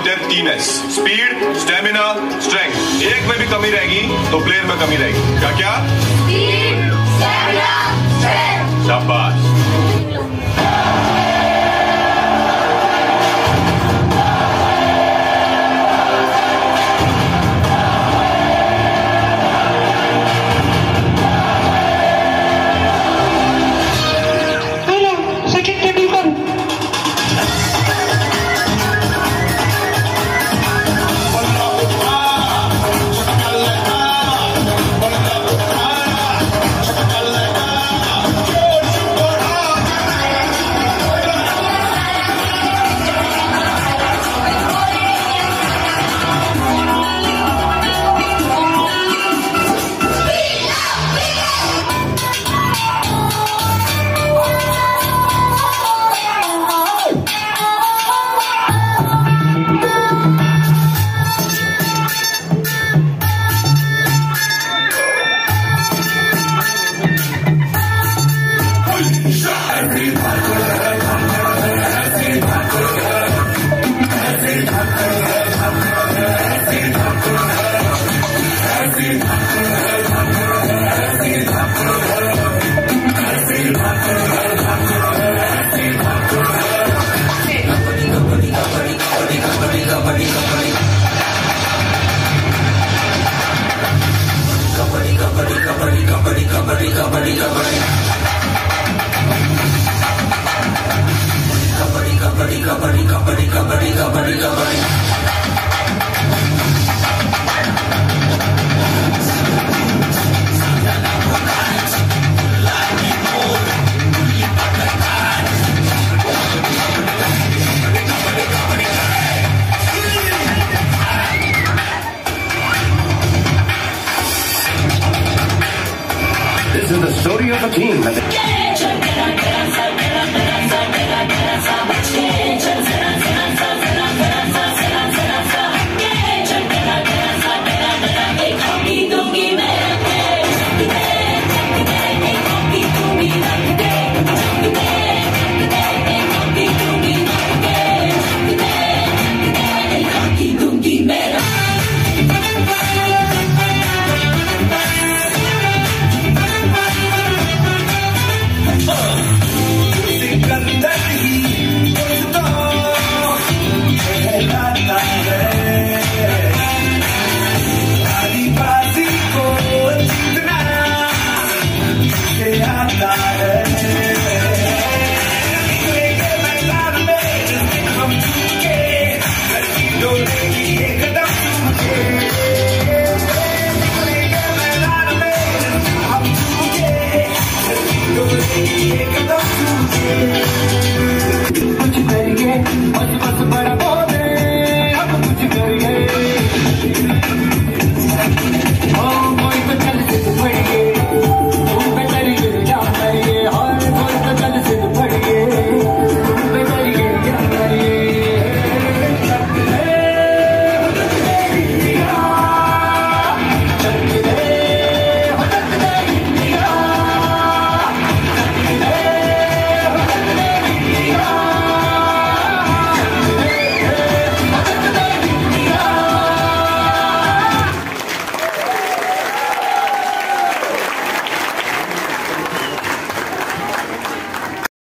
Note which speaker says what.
Speaker 1: हैं तीन S speed stamina strength एक में भी कमी रहेगी तो प्लेयर में कमी रहेगी। क्या क्या शाबाश।
Speaker 2: Kabaddi kabaddi kabaddi kabaddi kabaddi kabaddi team.